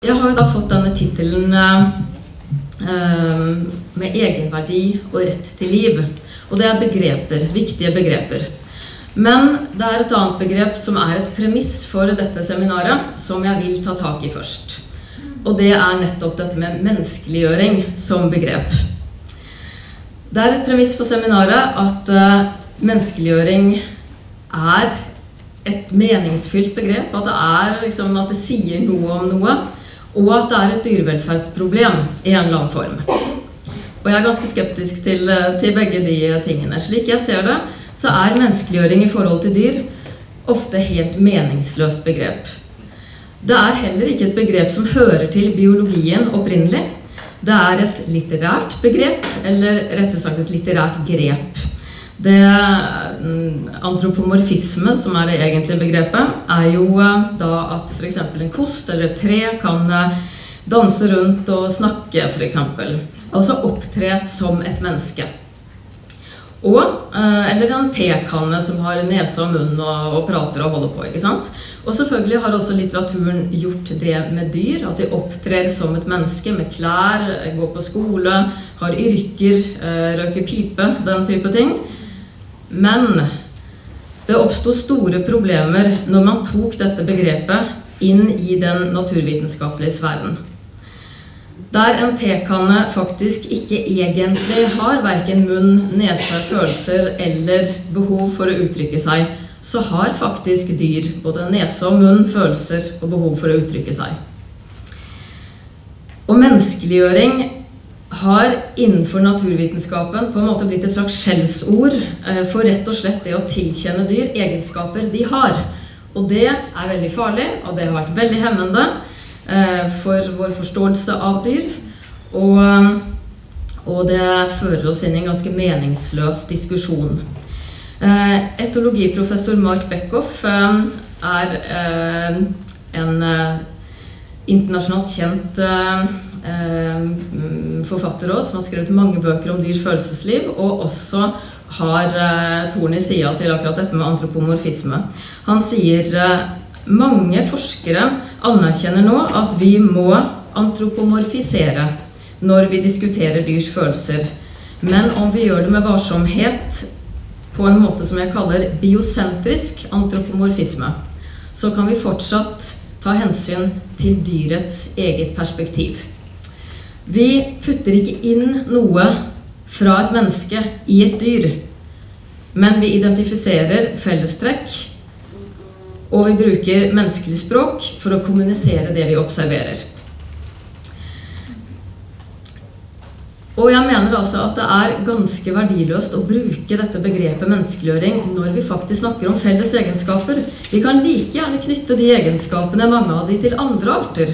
Jeg har jo da fått denne tittelen eh, med egenverdi og rett til liv. Og det er begreper, viktige begreper. Men det er et annet begrep som er et premiss for dette seminaret, som jeg vil ta tak i først. Og det er nettopp dette med menneskeliggjøring som begrep. Det er et premiss for seminaret at uh, menneskeliggjøring er et meningsfylt begrep. At det, er, liksom, at det sier noe om noe og at det er et dyrevelferdsproblem i en eller annen form. Og jeg er ganske skeptisk til, eh, til, begge de tingene. Slik jeg ser det, så er menneskeliggjøring i forhold til dyr ofte helt meningsløst begrep. Det er heller ikke et begrep som hører til biologien opprinnelig. Det er et litterært begrep, eller rettere sagt et litterært grep. Det mm, Antropomorfisme, som er det egentlige begrepet, er jo eh, da at f.eks. en kost eller et tre kan eh, danse rundt og snakke, f.eks. Altså opptre som et menneske. Og, eh, eller en tekanne som har nese og munn og, og, prater og holder på. ikke sant? Og selvfølgelig har også litteraturen gjort det med dyr. At de opptrer som et menneske med klær, går på skole, har yrker, røyker pipe, den type ting. Men det oppsto store problemer når man tok dette begrepet inn i den naturvitenskapelige sfæren. Der en tekanne faktisk ikke egentlig har verken munn, nese, følelser eller behov for å uttrykke seg, så har faktisk dyr både nese og munn, følelser og behov for å uttrykke seg. Og menneskeliggjøring har innenfor naturvitenskapen på en måte blitt et slags skjellsord eh, for rett og slett det å tilkjenne dyr egenskaper de har. Og det er veldig farlig, og det har vært veldig hemmende eh, for vår forståelse av dyr. Og, og det fører oss inn i en ganske meningsløs diskusjon. Eh, etologiprofessor Mark Beckhoff er en internasjonalt kjent forfatter også, som har skrevet mange bøker om dyrs følelsesliv, og også har eh, torn i sida til akkurat dette med antropomorfisme. Han sier eh, mange forskere anerkjenner nå at vi må antropomorfisere når vi diskuterer dyrs følelser. Men om vi gjør det med varsomhet på en måte som jeg kaller biosentrisk antropomorfisme, så kan vi fortsatt ta hensyn til dyrets eget perspektiv. Vi putter ikke inn noe fra et menneske i et dyr, men vi identifiserer fellestrekk, og vi bruker menneskelig språk for å kommunisere det vi observerer. Og jeg mener altså at det er ganske verdiløst å bruke dette begrepet menneskeliggjøring når vi faktisk snakker om felles egenskaper. Vi kan like gjerne knytte de egenskapene, mange av de, til andre arter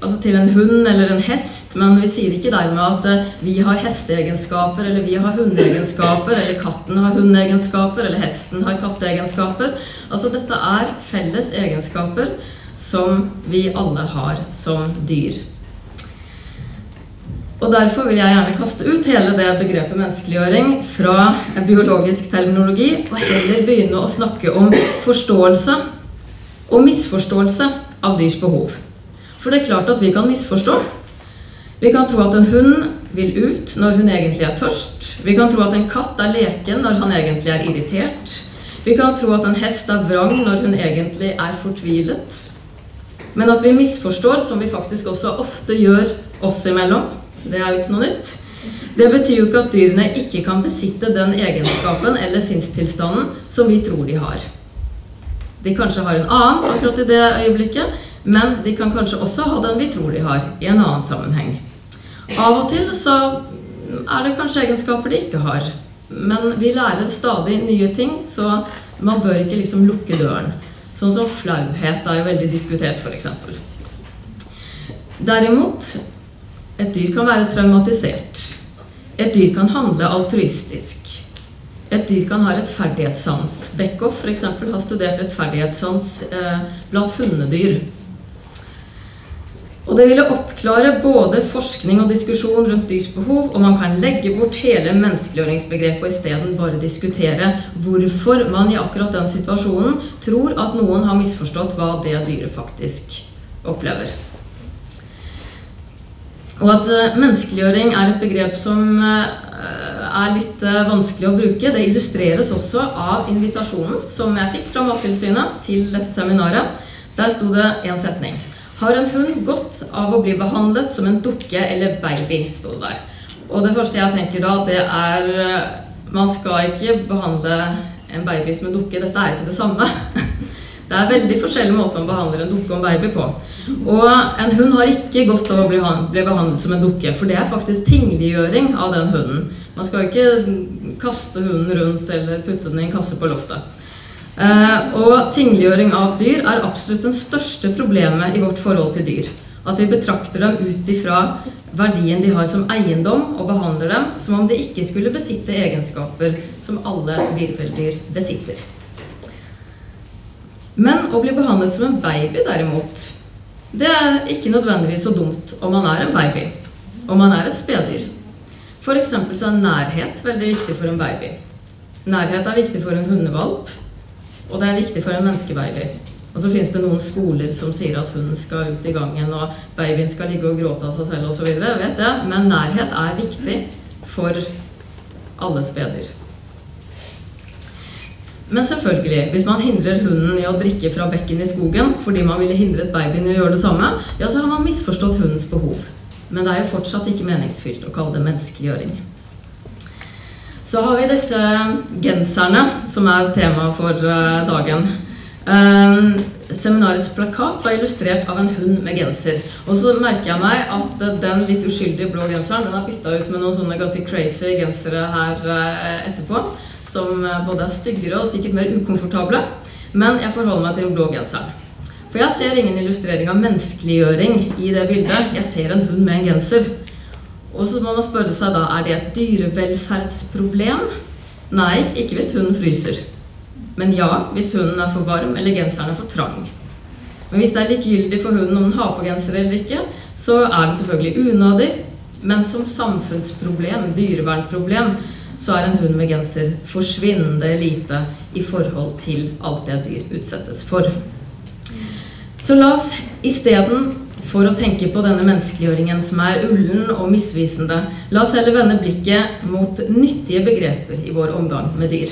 altså til en hund eller en hest, men vi sier ikke dermed at uh, vi har hesteegenskaper, eller vi har hundeegenskaper, eller katten har hundeegenskaper, eller hesten har katteegenskaper. Altså dette er felles egenskaper som vi alle har som dyr. Og Derfor vil jeg gjerne kaste ut hele det begrepet menneskeliggjøring fra biologisk terminologi, og heller begynne å snakke om forståelse og misforståelse av dyrs behov. For det er klart at vi kan misforstå. Vi kan tro at en hund vil ut når hun egentlig er tørst. Vi kan tro at en katt er leken når han egentlig er irritert. Vi kan tro at en hest er vrang når hun egentlig er fortvilet. Men at vi misforstår, som vi faktisk også ofte gjør oss imellom, det er jo ikke noe nytt. Det betyr jo ikke at dyrene ikke kan besitte den egenskapen eller sinnstilstanden som vi tror de har. De kanskje har en annen akkurat i det øyeblikket, men de kan kanskje også ha den vi tror de har, i en annen sammenheng. Av og til så er det kanskje egenskaper de ikke har. Men vi lærer stadig nye ting, så man bør ikke liksom lukke døren. Sånn som flauhet er jo veldig diskutert, f.eks. Derimot et dyr kan være traumatisert. Et dyr kan handle altruistisk. Et dyr kan ha rettferdighetssans. Beckhoff f.eks. har studert rettferdighetssans eh, blant hundedyr. Og det ville oppklare både forskning og diskusjon rundt dyrs behov, og man kan legge bort hele menneskeliggjøringsbegrepet og isteden bare diskutere hvorfor man i akkurat den situasjonen tror at noen har misforstått hva det dyret faktisk opplever. Og at uh, menneskeliggjøring er et begrep som uh, er litt uh, vanskelig å bruke. Det illustreres også av invitasjonen som jeg fikk fra Mattilsynet til dette seminaret. Der sto det en setning. Har en hund godt av å bli behandlet som en dukke eller baby? sto det der. Og det første jeg tenker da, det er Man skal ikke behandle en baby som en dukke. Dette er ikke det samme. Det er veldig forskjellige måter man behandler en dukke og en baby på. Og en hund har ikke godt av å bli behandlet som en dukke, for det er faktisk tingliggjøring av den hunden. Man skal ikke kaste hunden rundt eller putte den i en kasse på loftet. Eh, og tingliggjøring av dyr er absolutt det største problemet i vårt forhold til dyr. At vi betrakter dem ut ifra verdien de har som eiendom, og behandler dem som om de ikke skulle besitte egenskaper som alle virveldyr besitter. Men å bli behandlet som en baby, derimot, det er ikke nødvendigvis så dumt om man er en baby. Om man er et speddyr. F.eks. så er nærhet veldig viktig for en baby. Nærhet er viktig for en hundevalp, og det er viktig for en menneskebaby. Og så fins det noen skoler som sier at hunden skal ut i gangen, og babyen skal ligge og gråte av seg selv osv. Men nærhet er viktig for alle speder. Men selvfølgelig, hvis man hindrer hunden i å drikke fra bekken i skogen fordi man ville hindret babyen i å gjøre det samme, ja, så har man misforstått hundens behov. Men det er jo fortsatt ikke meningsfylt å kalle det menneskeliggjøring. Så har vi disse genserne, som er tema for uh, dagen. Um, seminarets plakat var illustrert av en hund med genser. Og så merker jeg meg at uh, den litt uskyldige blå genseren den er bytta ut med noen sånne ganske crazy gensere her etterpå som eh, både er styggere og sikkert mer ukomfortable. Men jeg forholder meg til blå genseren. For jeg ser ingen illustrering av menneskeliggjøring i det bildet. Jeg ser en hund med en genser. Og så må man spørre seg da, er det et dyrevelferdsproblem? Nei, ikke hvis hunden fryser. Men ja, hvis hunden er for varm eller genseren er for trang. Men hvis det er likegyldig for hunden om den har på genser eller ikke, så er den selvfølgelig unødig. Men som samfunnsproblem, dyrevernproblem, så er en hund med genser forsvinnende lite i forhold til alt det dyr utsettes for. Så la oss istedenfor å tenke på denne menneskeliggjøringen som er ullen og misvisende, la oss heller vende blikket mot nyttige begreper i vår omgang med dyr.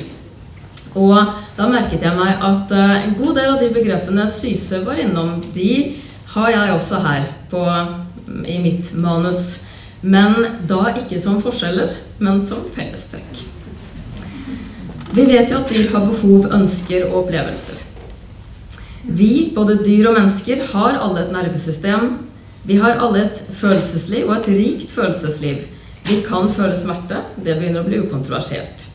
Og da merket jeg meg at eh, en god del av de begrepene Syse var innom, de har jeg også her på, i mitt manus. Men da ikke som forskjeller, men som fellestrekk. Vi vet jo at dyr har behov, ønsker og opplevelser. Vi, både dyr og mennesker, har alle et nervesystem. Vi har alle et følelsesliv, og et rikt følelsesliv. Vi kan føle smerte. Det begynner å bli ukontroversielt.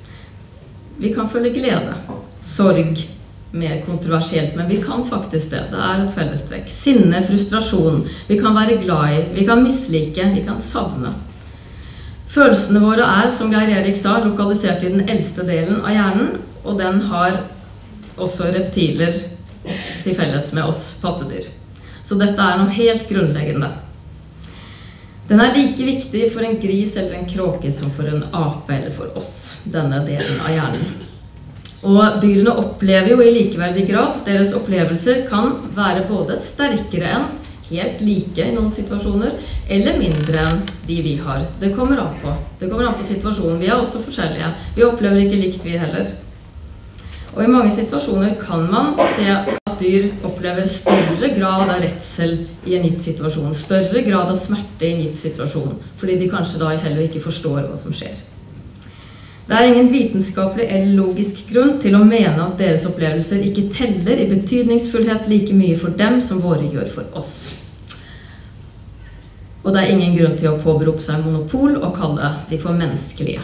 Vi kan føle glede, sorg, mer kontroversielt, men vi kan faktisk det. Det er et fellestrekk. Sinne, frustrasjon. Vi kan være glad i, vi kan mislike, vi kan savne. Følelsene våre er, som Geir Erik sa, lokalisert i den eldste delen av hjernen, og den har også reptiler til felles med oss pattedyr. Så dette er noe helt grunnleggende. Den er like viktig for en gris eller en kråke som for en ape eller for oss, denne delen av hjernen. Og dyrene opplever jo i likeverdig grad. Deres opplevelser kan være både sterkere enn, helt like i noen situasjoner, eller mindre enn de vi har. Det kommer an på. Det kommer an på situasjonen. Vi er også forskjellige. Vi opplever ikke likt, vi heller. Og i mange situasjoner kan man se dyr opplever større grad av redsel i en gitt situasjon. Større grad av smerte i en gitt situasjon. Fordi de kanskje da heller ikke forstår hva som skjer. Det er ingen vitenskapelig eller logisk grunn til å mene at deres opplevelser ikke teller i betydningsfullhet like mye for dem som våre gjør for oss. Og det er ingen grunn til å påberope seg monopol og kalle de for menneskelige.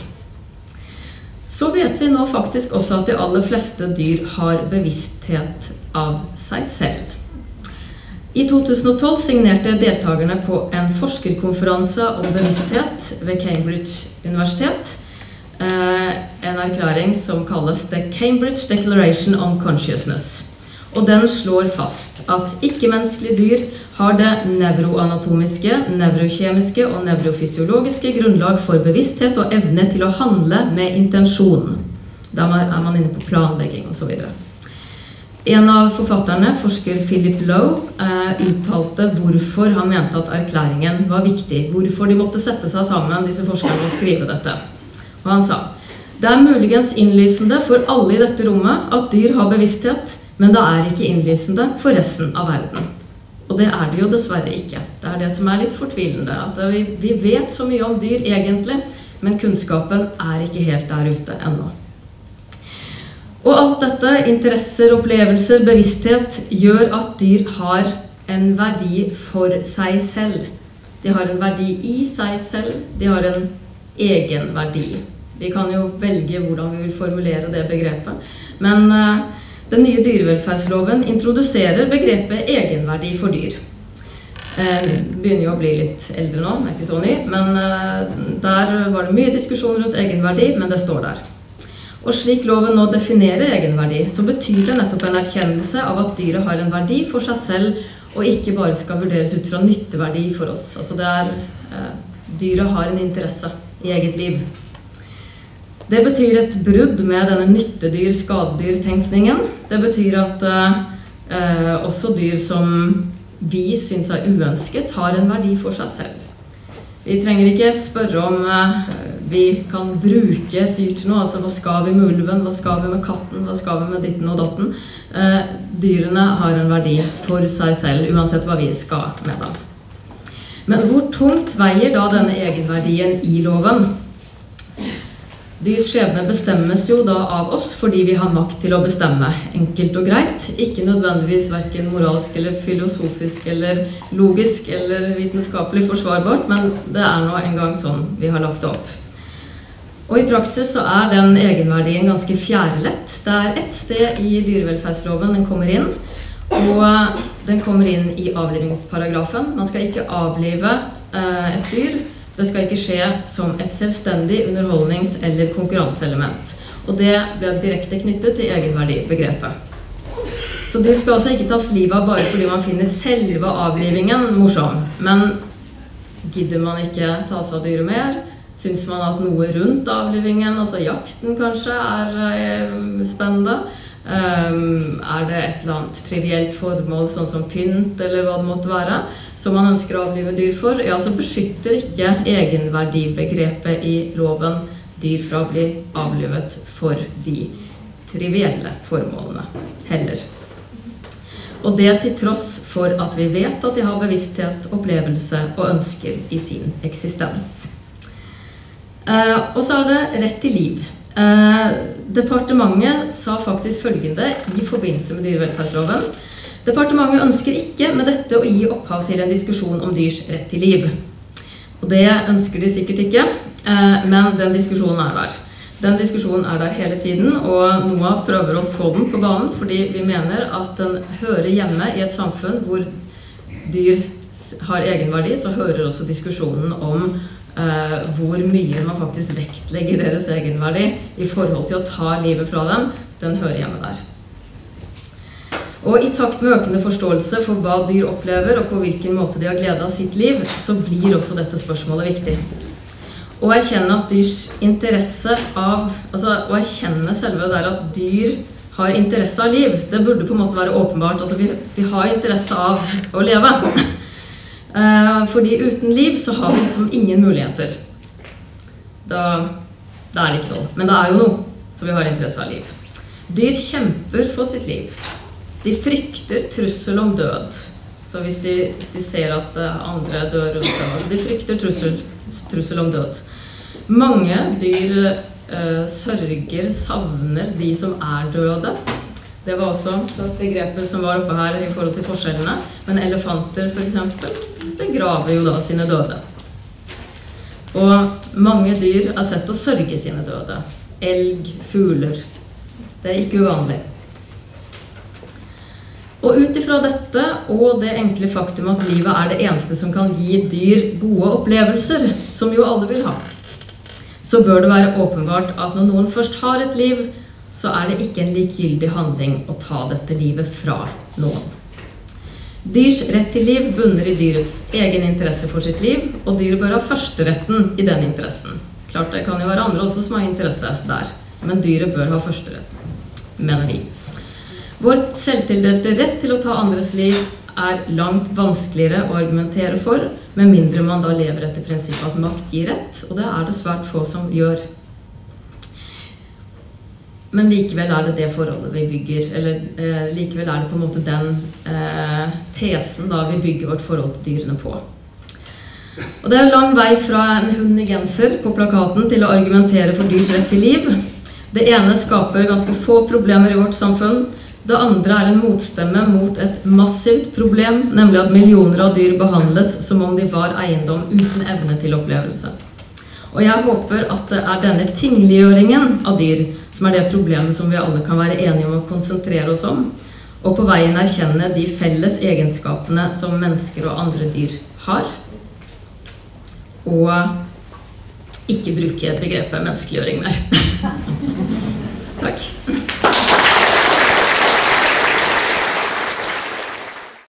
Så vet vi nå faktisk også at de aller fleste dyr har bevissthet av seg selv. I 2012 signerte deltakerne på en forskerkonferanse om bevissthet ved Cambridge universitet Eh, en erklæring som kalles The Cambridge Declaration on Consciousness. Og den slår fast at ikke-menneskelige dyr har det nevroanatomiske, nevrokjemiske og nevrofysiologiske grunnlag for bevissthet og evne til å handle med intensjon. Da er man inne på planlegging osv. En av forfatterne, forsker Philip Lowe, eh, uttalte hvorfor han mente at erklæringen var viktig. Hvorfor de måtte sette seg sammen, disse forskerne, og skrive dette. Og han sa det er muligens innlysende for alle i dette rommet at dyr har bevissthet, men det er ikke innlysende for resten av verden. Og det er det jo dessverre ikke. Det er det som er litt fortvilende. At vi, vet så mye om dyr egentlig, men kunnskapen er ikke helt der ute ennå. Og alt dette, interesser, opplevelser, bevissthet, gjør at dyr har en verdi for seg selv. De har en verdi i seg selv. De har en egenverdi. Vi kan jo velge hvordan vi vil formulere det begrepet. Men uh, den nye dyrevelferdsloven introduserer begrepet egenverdi for dyr. Uh, begynner jo å bli litt eldre nå, er ikke så ny, men uh, der var det mye diskusjon rundt egenverdi, men det står der. Og slik loven nå definerer egenverdi, så betyr det nettopp en erkjennelse av at dyret har en verdi for seg selv, og ikke bare skal vurderes ut fra nytteverdi for oss. Altså det er eh, Dyret har en interesse i eget liv. Det betyr et brudd med denne nyttedyr-skadedyr-tenkningen. Det betyr at eh, også dyr som vi syns er uønsket, har en verdi for seg selv. Vi trenger ikke spørre om eh, vi kan bruke et dyr til noe. Altså hva skal vi med ulven, hva skal vi med katten, hva skal vi med ditten og datten? Eh, dyrene har en verdi for seg selv, uansett hva vi skal med dem. Men hvor tungt veier da denne egenverdien i loven? Dyrs skjebne bestemmes jo da av oss fordi vi har makt til å bestemme. Enkelt og greit. Ikke nødvendigvis verken moralsk eller filosofisk eller logisk eller vitenskapelig forsvarbart, men det er nå engang sånn vi har lagt det opp. Og i praksis så er den egenverdien ganske fjærlett. Det er ett sted i dyrevelferdsloven den kommer inn. Og den kommer inn i avlivingsparagrafen. Man skal ikke avlive eh, et dyr. Det skal ikke skje som et selvstendig underholdnings- eller konkurranseelement. Og det ble direkte knyttet til egenverdibegrepet. Så dyr skal altså ikke tas livet av bare fordi man finner selve avlivingen morsom. Men gidder man ikke ta seg av dyret mer, Syns man at noe rundt avlivingen, altså jakten kanskje, er eh, spennende? Um, er det et eller annet trivielt formål, sånn som pynt eller hva det måtte være, som man ønsker å avlive dyr for, ja, så beskytter ikke egenverdibegrepet i loven dyr fra å bli avlivet for de trivielle formålene heller. Og det til tross for at vi vet at de har bevissthet, opplevelse og ønsker i sin eksistens. Uh, og så er det rett til liv. Uh, departementet sa faktisk følgende i forbindelse med dyrevelferdsloven. Departementet ønsker ikke med dette å gi opphav til en diskusjon om dyrs rett til liv. Og det ønsker de sikkert ikke, uh, men den diskusjonen er der. Den diskusjonen er der hele tiden, og NOAH prøver å få den på banen fordi vi mener at den hører hjemme i et samfunn hvor dyr har egenverdi, så hører også diskusjonen om Uh, hvor mye man faktisk vektlegger deres egenverdi i forhold til å ta livet fra dem, den hører hjemme der. Og i takt med økende forståelse for hva dyr opplever, og på hvilken måte de har glede av sitt liv, så blir også dette spørsmålet viktig. Å erkjenne at dyrs interesse av Altså å erkjenne selve det der at dyr har interesse av liv, det burde på en måte være åpenbart. Altså vi, vi har interesse av å leve. Eh, fordi uten liv så har vi liksom ingen muligheter. Da, da er det ikke noe. Men det er jo noe, så vi har interesse av liv. Dyr kjemper for sitt liv. De frykter trussel om død. Så hvis de, hvis de ser at eh, andre dør rundt dem altså De frykter trussel, trussel om død. Mange dyr uh, sørger, savner de som er døde. Det var også begrepet som var oppe her i forhold til forskjellene. Men elefanter, f.eks begraver jo da sine døde. Og mange dyr er sett å sørge sine døde. Elg, fugler. Det er ikke uvanlig. Og ut ifra dette og det enkle faktum at livet er det eneste som kan gi dyr gode opplevelser, som jo alle vil ha, så bør det være åpenbart at når noen først har et liv, så er det ikke en likegyldig handling å ta dette livet fra noen. Dyrs rett til liv bunner i dyrets egen interesse for sitt liv, og dyret bør ha førsteretten i den interessen. Klart det kan jo være andre også som har interesse der, men dyret bør ha førsteretten, mener vi. Vår selvtildelte rett til å ta andres liv er langt vanskeligere å argumentere for, med mindre man da lever etter prinsippet at makt gir rett, og det er det svært få som gjør. Men likevel er det det forholdet vi bygger, eller eh, likevel er det på en måte den eh, tesen da vi bygger vårt forhold til dyrene på. Og Det er lang vei fra en hund i genser på plakaten til å argumentere for dyrs rett til liv. Det ene skaper ganske få problemer i vårt samfunn. Det andre er en motstemme mot et massivt problem, nemlig at millioner av dyr behandles som om de var eiendom uten evne til opplevelse. Og jeg håper at det er denne tingliggjøringen av dyr som er det problemet som vi alle kan være enige om å konsentrere oss om, og på veien erkjenne de felles egenskapene som mennesker og andre dyr har og ikke bruke begrepet menneskeliggjøring mer. Takk.